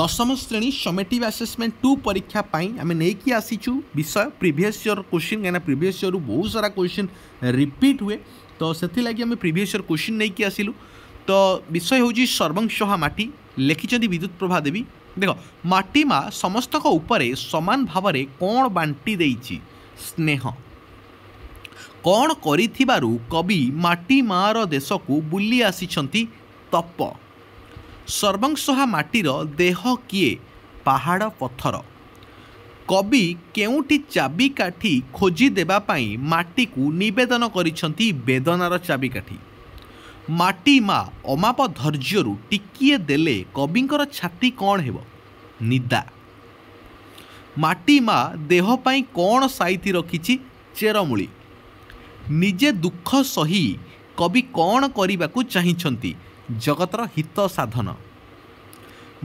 দশম শ্রেণী summative assessment two পরীক্ষা পাই আমি নেইকি আসিছু বিষয় প্রিভিয়াস ইয়র কোশ্চিন কিনা প্রিভিয়াস ইয়র বহু সারা কোশ্চিন রিপিট হুয়ে তো সেগে আমি প্রিভিয়াস ইয়র কোশ্চিন নেইকি আসিলু তো বিষয় হচ্ছে সর্বংসহা মাটি লেখিছেন বিদ্যুৎ প্রভা দেবী দেখ মাটি মা সমস্তক উপরে সমান ভাবে কণ বাটি দেইছি স্নেহ কণ করিথিবারু কবি মাটি মার দেশকু বুলি আসিছন্তি তপ ସର୍ବଂସହା ମାଟିର ଦେହ କିଏ ପାହାଡ଼ ପଥର କବି କେଉଁଠି ଚାବିକାଠି ଖୋଜି ଦେବା ପାଇଁ ମାଟିକୁ ନିବେଦନ କରିଛନ୍ତି ବେଦନାର ଚାବିକାଠି ମାଟି ମା ଅମାପ ଧୈର୍ଯ୍ୟରୁ ଟିକିଏ ଦେଲେ କବିଙ୍କର ଛାତି କ'ଣ ହେବ ନିଦା ମାଟି ମା ଦେହ ପାଇଁ କ'ଣ ସାଇତି ରଖିଛି ଚେରମୂଳି ନିଜେ ଦୁଃଖ ସହି କବି କ'ଣ କରିବାକୁ ଚାହିଁଛନ୍ତି ଜଗତର ହିତ ସାଧନ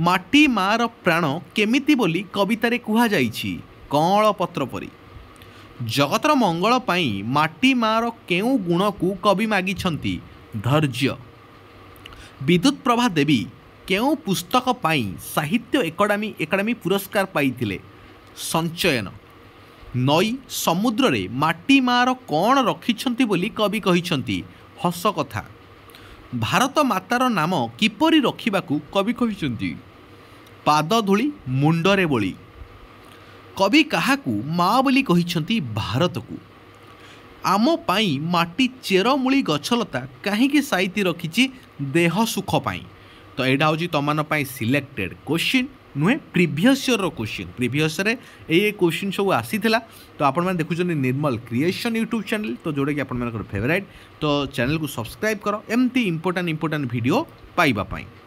ମାଟି ମାଆର ପ୍ରାଣ କେମିତି ବୋଲି କବିତାରେ କୁହାଯାଇଛି କଅଁଳ ପତ୍ର ପରି ଜଗତର ମଙ୍ଗଳ ପାଇଁ ମାଟି ମାଆର କେଉଁ ଗୁଣକୁ କବି ମାଗିଛନ୍ତି ଧୈର୍ଯ୍ୟ ବିଦ୍ୟୁତ୍ ପ୍ରଭା ଦେବୀ କେଉଁ ପୁସ୍ତକ ପାଇଁ ସାହିତ୍ୟ ଏକାଡ଼େମୀ ଏକାଡ଼େମୀ ପୁରସ୍କାର ପାଇଥିଲେ ସଞ୍ଚୟନ ନଈ ସମୁଦ୍ରରେ ମାଟି ମାଆର କ'ଣ ରଖିଛନ୍ତି ବୋଲି କବି କହିଛନ୍ତି ହସ କଥା ଭାରତ ମାତାର ନାମ କିପରି ରଖିବାକୁ କବି କହିଛନ୍ତି ପାଦ ଧୂଳି ମୁଣ୍ଡରେ ବୋଳି କବି କାହାକୁ ମା ବୋଲି କହିଛନ୍ତି ଭାରତକୁ ଆମ ପାଇଁ ମାଟି ଚେରମୂଳି ଗଛଲତା କାହିଁକି ସାଇତି ରଖିଛି ଦେହ ସୁଖ ପାଇଁ ତ ଏଇଟା ହେଉଛି ତମମାନଙ୍କ ପାଇଁ ସିଲେକ୍ଟେଡ଼ କୋଶ୍ଚିନ୍ नुहे previous year question previous year question सब आसी तो आपण मैंने देखुं निर्मल क्रिएसन यूट्यूब चैनल तो जोटा कि आपण फेवरेट तो चैनल को सब्सक्राइब कर एमती इंपोर्टां इंपोर्टां भिड पाइबापी